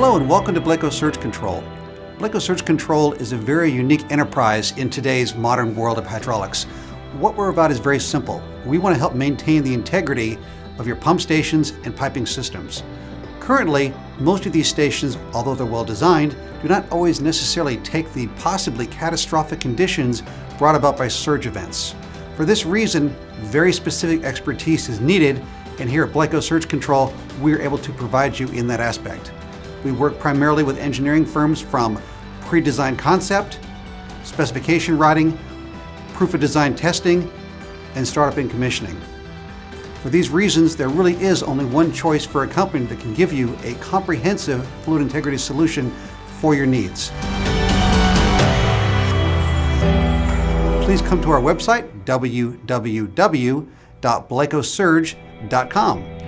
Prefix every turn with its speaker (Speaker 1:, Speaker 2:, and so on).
Speaker 1: Hello and welcome to Blacoh Surge Control. Blacoh Surge Control is a very unique enterprise in today's modern world of hydraulics. What we're about is very simple. We want to help maintain the integrity of your pump stations and piping systems. Currently, most of these stations, although they're well designed, do not always necessarily take the possibly catastrophic conditions brought about by surge events. For this reason, very specific expertise is needed, and here at Blacoh Surge Control, we're able to provide you in that aspect. We work primarily with engineering firms from pre-design concept, specification writing, proof of design testing, and startup and commissioning. For these reasons, there really is only one choice for a company that can give you a comprehensive fluid integrity solution for your needs. Please come to our website, www.blacohsurge.com